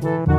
Bye.